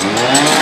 Yeah.